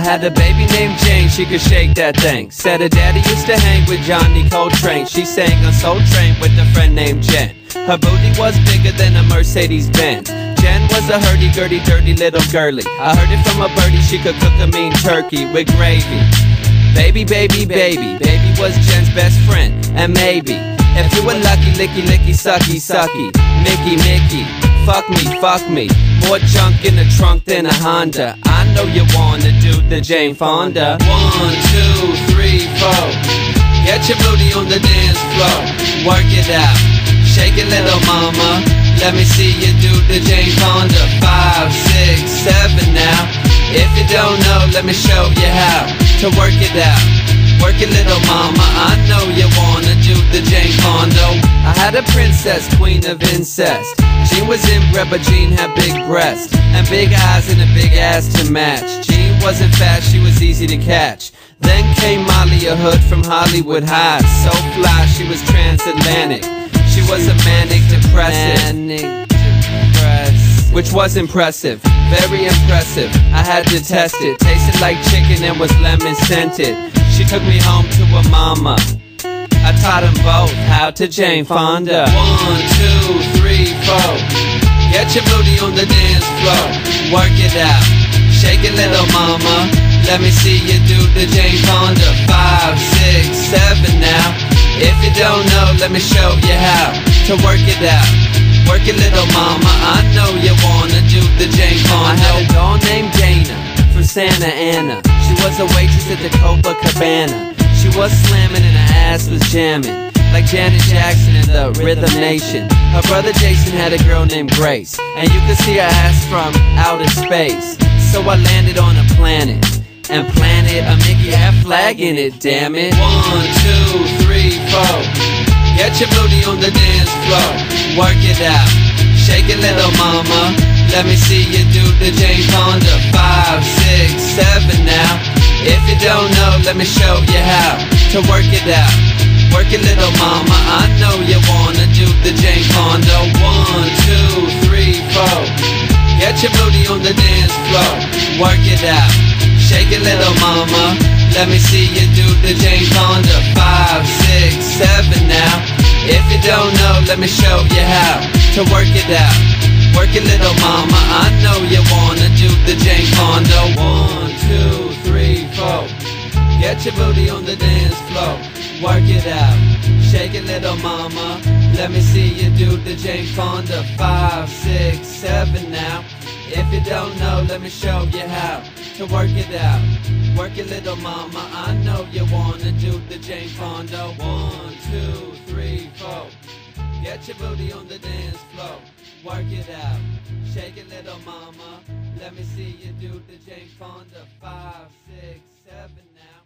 had a baby named Jane, she could shake that thing. Said her daddy used to hang with Johnny Coltrane. She sang on Soul Train with a friend named Jen. Her booty was bigger than a Mercedes Benz. Jen was a hurdy-gurdy, dirty little girly. I heard it from a birdie, she could cook a mean turkey with gravy. Baby, baby, baby, baby was Jen's best friend. And maybe, if you were lucky, licky, licky, sucky, sucky, Mickey, Mickey, fuck me, fuck me. More junk in the trunk than a Honda. I know you wanna do the Jane Fonda. One, two, three, four. Get your booty on the dance floor. Work it out. Shake it, little mama. Let me see you do the Jane Fonda. Five, six, seven now. If you don't know, let me show you how to work it out. Work it, little mama. I know you wanna do the Jane Fonda. I had a princess, queen of incest. She was inbred, but Jean had big breasts and big eyes and a big ass to match. Jean wasn't fast, she was easy to catch. Then came Molly, a hood from Hollywood High. So fly, she was transatlantic. She was a manic depressive. Manic depressive. Which was impressive, very impressive. I had to test it. Tasted like chicken and was lemon scented. She took me home to her mama. I taught them both how to Jane Fonda. One, two, three, four. Get your booty on the dance floor. Work it out. Shake it, little mama. Let me see you do the Jane Fonda. Five, six, seven now. If you don't know, let me show you how to work it out. Work it, little mama. I know you wanna do the Jane Fonda. I had a doll named Dana from Santa Ana. Was a waitress at the Copacabana. She was slamming and her ass was jamming. Like Janet Jackson in the Rhythm Nation. Her brother Jason had a girl named Grace. And you could see her ass from outer space. So I landed on a planet. And planted a Mickey hat flag in it, damn it. One, two, three, four. Get your booty on the dance floor. Work it out. Shake it, little mama. Let me see you do the Jane Fonda. Five, six, seven now. If you don't know, let me show you how to work it out. Work it, little mama. I know you wanna do the Jane Fonda. One, two, three, four. Get your booty on the dance floor. Work it out. Shake it, little mama. Let me see you do the Jane Fonda. Five, six, seven now. If you don't know, let me show you how to work it out. Work it, little mama. I know you wanna do the Jane Fonda. One. Get your booty on the dance floor. Work it out. Shake it, little mama. Let me see you do the Jane Fonda. Five, six, seven now. If you don't know, let me show you how to work it out. Work it, little mama. I know you wanna do the Jane Fonda. One, two, three, four. Get your booty on the dance floor. Work it out. Shake it, little mama. Let me see you do the Jane Fonda. Five, six, seven now.